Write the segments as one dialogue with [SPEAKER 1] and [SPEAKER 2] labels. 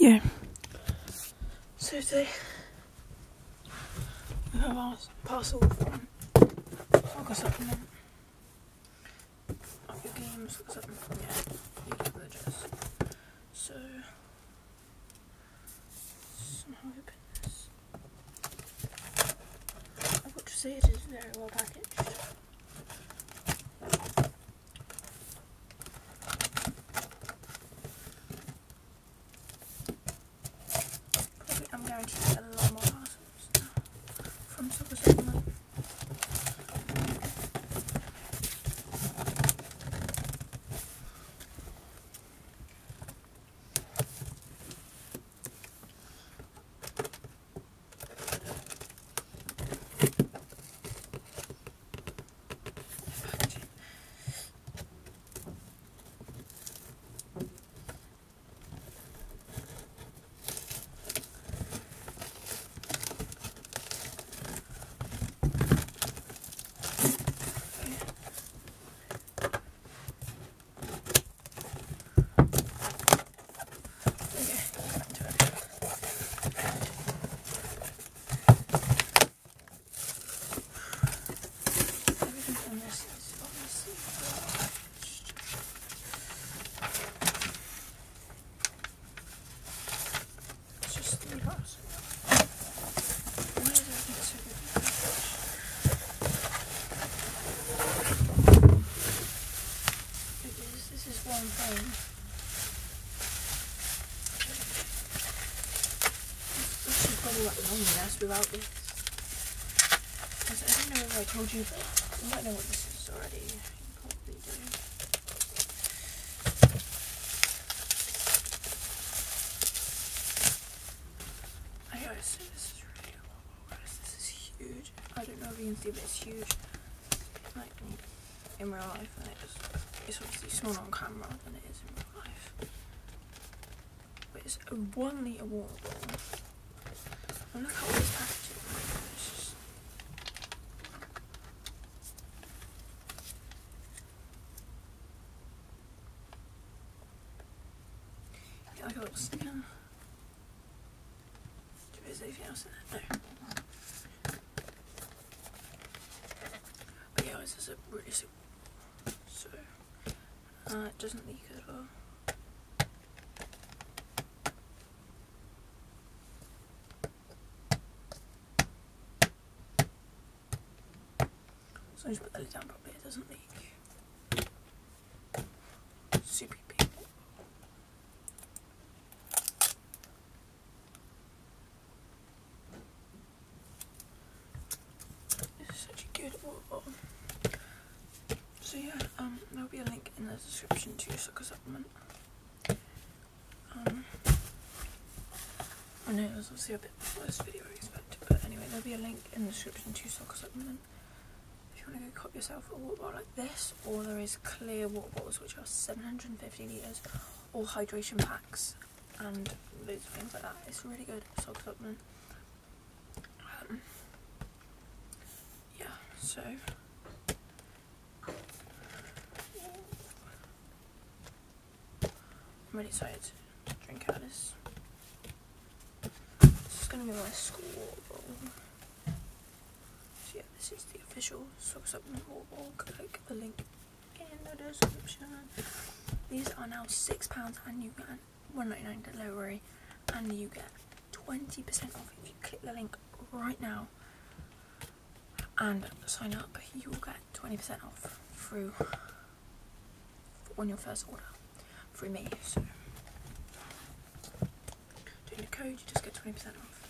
[SPEAKER 1] video. So today we have our parcel from Soccer Supplement. Of um, your games, Soccer Supplement, yeah, you the address. So, somehow open this. I've got to say it is very well packaged. Probably I'm guaranteed to get a lot more parcels now from Soccer Supplement. Packaging. Okay, back to it. Everything from this is obviously packaged. It's just three parts. Why is everything so good? Because is thing. Probably like long last without this. Because I don't know if I told you, you might know what this is already. I gotta this is really cool, guys. This is huge. I don't know if you can see, but it's huge. Like, in real life, and it's, it's obviously smaller on camera than it is in real life. But it's a one litre water bottle. And look all this packaging is. Just Yeah, like. Do there's anything else in there? No. But yeah, this is a really simple. So, uh, it doesn't leak at all. Long as you put lid down properly, it doesn't leak. Super big. This is such a good water bottle. So yeah, um, there'll be a link in the description to your soccer supplement. Um, I know it was obviously a bit before this video I expected, but anyway, there'll be a link in the description to your soccer supplement. If you want to go cop yourself a water bottle like this, or there is clear water bottles which are 750 litres, or hydration packs, and loads of things like that. It's really good soccer supplement. Um, yeah, so. I'm really excited to drink out of this. This is going to be my school bottle. So yeah, this is the official Soccer Supplement bottle. Click the link in the description. These are now £6 and you get 1.99 delivery and you get 20% off if you click the link right now and sign up you will get 20% off through on your first order through me so. Doing the code you just get 20% off.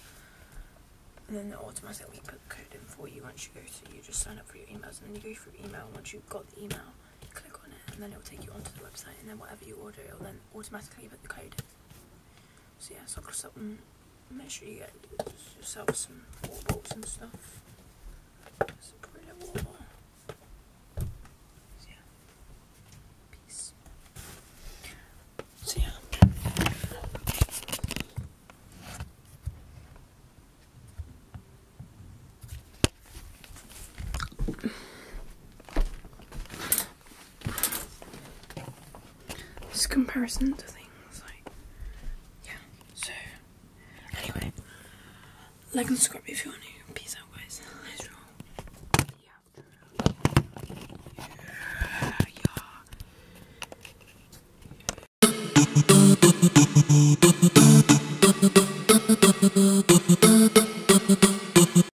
[SPEAKER 1] And then automatically put the code in for you once you go so you just sign up for your emails and then you go through email once you've got the email you click on it and then it will take you onto the website and then whatever you order it will then automatically put the code in. So yeah soccer something make sure you get yourself some water bottles and stuff. Some comparison to things like yeah. So anyway, like and subscribe if you're new.